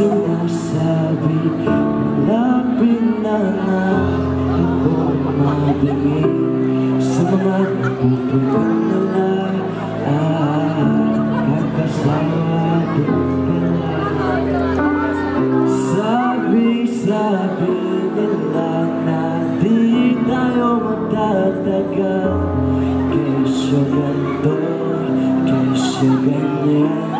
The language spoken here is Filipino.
sinasabi Malapit na na ako mabingin Sa mga pupunan na na ah, Kakasama Sabi-sabi nila na di tayo magtatagal Kesyo ganito, kesyo ganyan